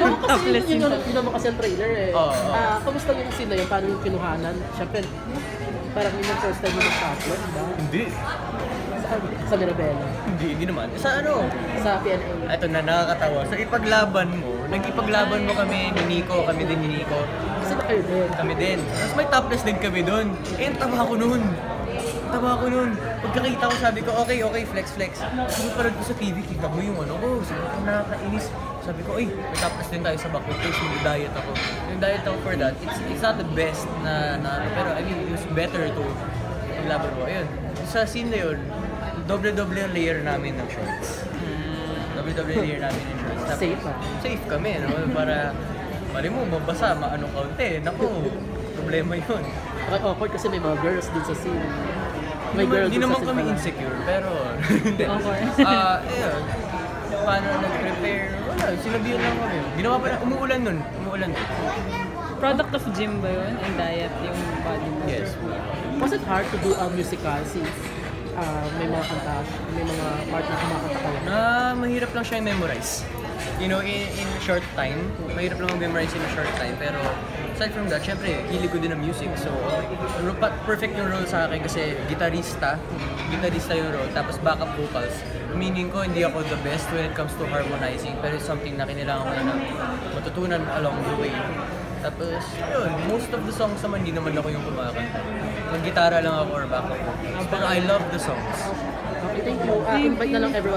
Oo, kasi yun, yung yun, yun naman kasi ang trailer eh. Oo, oo. Ah, kamusta yung scene na yun? Paano yung kinuhanan? Siyempre, parang yun yung first time mo mag-topless, ba? Hindi. Sa, sa Mirabella. Hindi, hindi naman. Sa ano? Sa PNA. Ito na, nakakatawa. Sa ipaglaban mo, nag-ipaglaban mo kami ni Nico, kami din ni Nico. Kasi ba kayo din? Kami din. Tapos may topless din kami doon. Eh, ang tama ko noon. Tama ko noon. Pagkakita ko, sabi ko, okay, okay, flex, flex. Pagkaparad ko sa TV, kita mo yung ano ko. Sabi ko, nakakainis. Sabi ko, ay, may topless din tayo sa back. Tapos mag-diet ako. Yung diet ako for that, it's, it's not the best na, na pero I mean, it was better to paglaban mo. Ayun. Sa scene na yun, doble-doble yung layer namin ng shorts. Doble-doble layer namin ng shorts. Tapos, Safe ah. safe kami, no? Para, mali mo, mabasa, maano kaunti. Naku, problema yun. Okay, awkward kasi may mga girls din sa scene. May Hindi girl naman- Hindi naman kami insecure, pero... Hindi. Okay. Ah, ayun. Paano nag-prepare? Wala, sinabihan lang kami. Ginawa pa, umuulan nun. Umuulan nun. Product of gym ba yun? And diet, yung bodybuilder? Yes. Was it hard to do a musical since ah, may mga kanta, may mga part na kumakanta kayo? Na mahirap lang siya i-memorize. You know, in, in short time, mahirap lang mag-memorize in a short time. Pero aside from that, syempre, hilig ko din ng music. So, perfect yung role sa akin kasi gitarista, gitarista yung role, tapos backup vocals. Meaning ko, hindi ako the best when it comes to harmonizing, pero it's something na kailangan ko na na matutunan along the way. Tapos, yun, most of the songs naman, hindi naman ako yung kumakanta. Mag-gitara lang ako or backup vocals. Pero I love the songs. Okay, thank you. Ah, invite na lang everyone